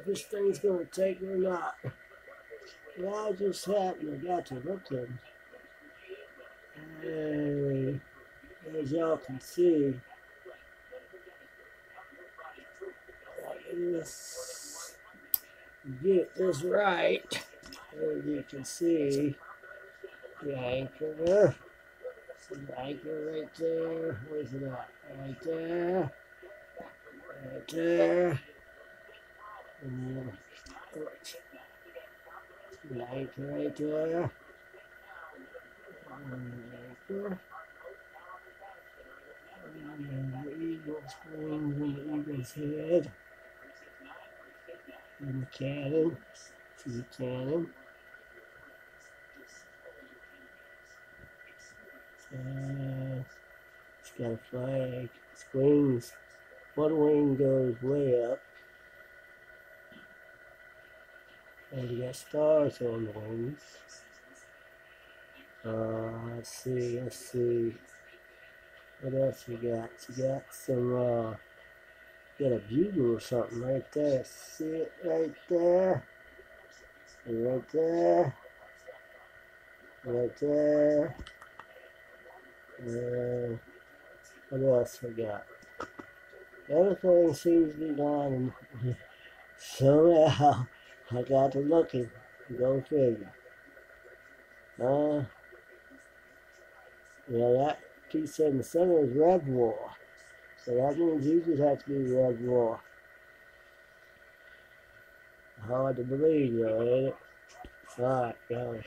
if this thing's gonna take or not. Well, I just happened to got to looking. And as y'all can see, let's get this right. As you can see, the anchor, the anchor right there. Where's it at? Right there. Right there. There. And the eagle's wings and the eagle's head. And the cannon. See the cannon. Uh, it's got a flag. Its wings. One wing goes way up. And got stars on wings. Uh, let's see, let's see. What else we got? You got some, uh, got a bugle or something right there. See it right there? Right there. Right there. Uh, what else we got? Everything seems to be going somehow. I got to looking. Go figure. Uh, yeah, that piece in the center is Red War. So that means you just to be War. Hard to believe, though, ain't it? Alright, guys.